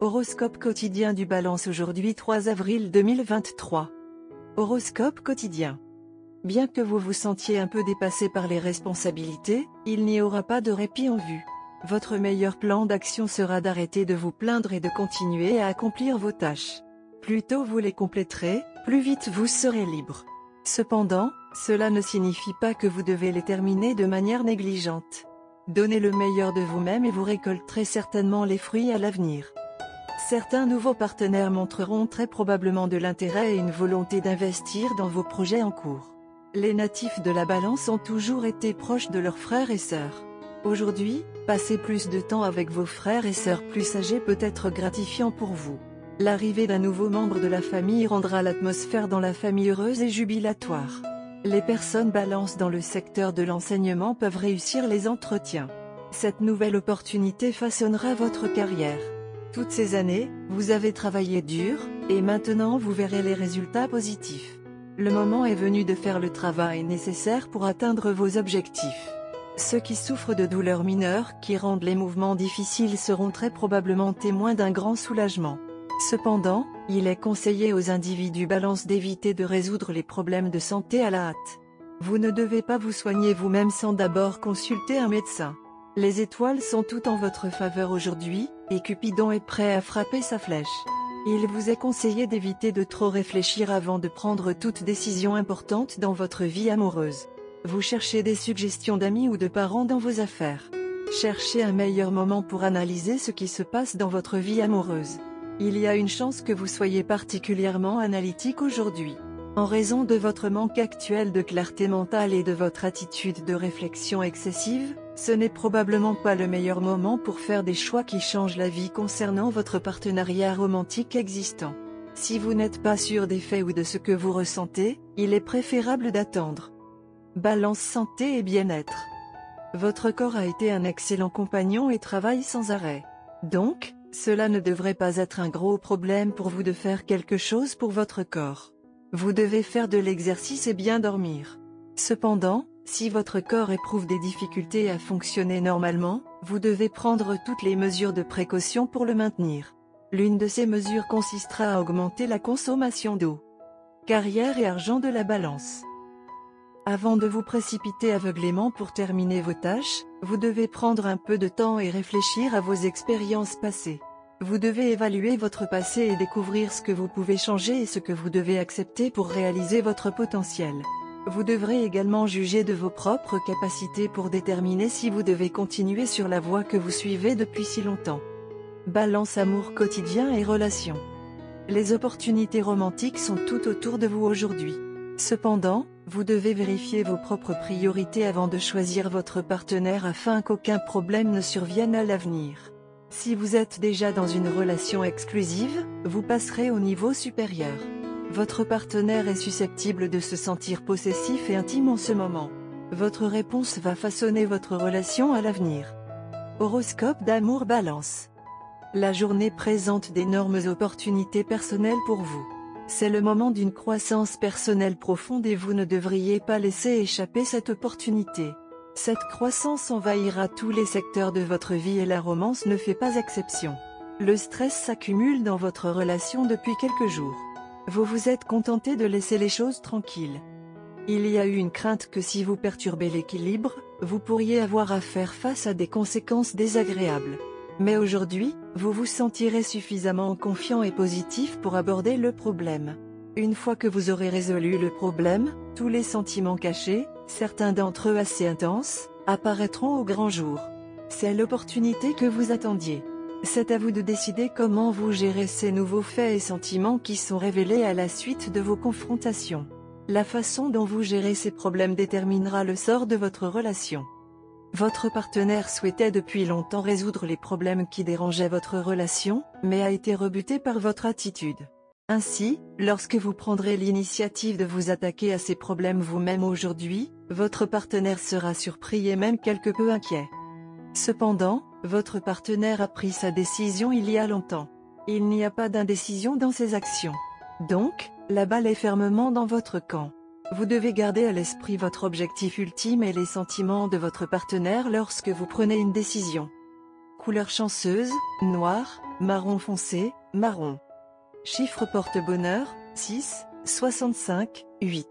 Horoscope quotidien du Balance aujourd'hui 3 avril 2023. Horoscope quotidien. Bien que vous vous sentiez un peu dépassé par les responsabilités, il n'y aura pas de répit en vue. Votre meilleur plan d'action sera d'arrêter de vous plaindre et de continuer à accomplir vos tâches. Plus tôt vous les compléterez, plus vite vous serez libre. Cependant, cela ne signifie pas que vous devez les terminer de manière négligente. Donnez le meilleur de vous-même et vous récolterez certainement les fruits à l'avenir. Certains nouveaux partenaires montreront très probablement de l'intérêt et une volonté d'investir dans vos projets en cours. Les natifs de la balance ont toujours été proches de leurs frères et sœurs. Aujourd'hui, passer plus de temps avec vos frères et sœurs plus âgés peut être gratifiant pour vous. L'arrivée d'un nouveau membre de la famille rendra l'atmosphère dans la famille heureuse et jubilatoire. Les personnes balance dans le secteur de l'enseignement peuvent réussir les entretiens. Cette nouvelle opportunité façonnera votre carrière. Toutes ces années, vous avez travaillé dur, et maintenant vous verrez les résultats positifs. Le moment est venu de faire le travail nécessaire pour atteindre vos objectifs. Ceux qui souffrent de douleurs mineures qui rendent les mouvements difficiles seront très probablement témoins d'un grand soulagement. Cependant, il est conseillé aux individus balance d'éviter de résoudre les problèmes de santé à la hâte. Vous ne devez pas vous soigner vous-même sans d'abord consulter un médecin. Les étoiles sont toutes en votre faveur aujourd'hui, et Cupidon est prêt à frapper sa flèche. Il vous est conseillé d'éviter de trop réfléchir avant de prendre toute décision importante dans votre vie amoureuse. Vous cherchez des suggestions d'amis ou de parents dans vos affaires. Cherchez un meilleur moment pour analyser ce qui se passe dans votre vie amoureuse. Il y a une chance que vous soyez particulièrement analytique aujourd'hui. En raison de votre manque actuel de clarté mentale et de votre attitude de réflexion excessive, ce n'est probablement pas le meilleur moment pour faire des choix qui changent la vie concernant votre partenariat romantique existant. Si vous n'êtes pas sûr des faits ou de ce que vous ressentez, il est préférable d'attendre. Balance santé et bien-être. Votre corps a été un excellent compagnon et travaille sans arrêt. Donc, cela ne devrait pas être un gros problème pour vous de faire quelque chose pour votre corps. Vous devez faire de l'exercice et bien dormir. Cependant, si votre corps éprouve des difficultés à fonctionner normalement, vous devez prendre toutes les mesures de précaution pour le maintenir. L'une de ces mesures consistera à augmenter la consommation d'eau. Carrière et argent de la balance. Avant de vous précipiter aveuglément pour terminer vos tâches, vous devez prendre un peu de temps et réfléchir à vos expériences passées. Vous devez évaluer votre passé et découvrir ce que vous pouvez changer et ce que vous devez accepter pour réaliser votre potentiel. Vous devrez également juger de vos propres capacités pour déterminer si vous devez continuer sur la voie que vous suivez depuis si longtemps. Balance amour quotidien et relations. Les opportunités romantiques sont tout autour de vous aujourd'hui. Cependant, vous devez vérifier vos propres priorités avant de choisir votre partenaire afin qu'aucun problème ne survienne à l'avenir. Si vous êtes déjà dans une relation exclusive, vous passerez au niveau supérieur. Votre partenaire est susceptible de se sentir possessif et intime en ce moment. Votre réponse va façonner votre relation à l'avenir. Horoscope d'amour balance. La journée présente d'énormes opportunités personnelles pour vous. C'est le moment d'une croissance personnelle profonde et vous ne devriez pas laisser échapper cette opportunité. Cette croissance envahira tous les secteurs de votre vie et la romance ne fait pas exception. Le stress s'accumule dans votre relation depuis quelques jours. Vous vous êtes contenté de laisser les choses tranquilles. Il y a eu une crainte que si vous perturbez l'équilibre, vous pourriez avoir à faire face à des conséquences désagréables. Mais aujourd'hui, vous vous sentirez suffisamment confiant et positif pour aborder le problème. Une fois que vous aurez résolu le problème, tous les sentiments cachés, certains d'entre eux assez intenses, apparaîtront au grand jour. C'est l'opportunité que vous attendiez. C'est à vous de décider comment vous gérez ces nouveaux faits et sentiments qui sont révélés à la suite de vos confrontations. La façon dont vous gérez ces problèmes déterminera le sort de votre relation. Votre partenaire souhaitait depuis longtemps résoudre les problèmes qui dérangeaient votre relation, mais a été rebuté par votre attitude. Ainsi, lorsque vous prendrez l'initiative de vous attaquer à ces problèmes vous-même aujourd'hui, votre partenaire sera surpris et même quelque peu inquiet. Cependant, votre partenaire a pris sa décision il y a longtemps. Il n'y a pas d'indécision dans ses actions. Donc, la balle est fermement dans votre camp. Vous devez garder à l'esprit votre objectif ultime et les sentiments de votre partenaire lorsque vous prenez une décision. Couleur chanceuse, noir, marron foncé, marron. Chiffre porte-bonheur, 6, 65, 8.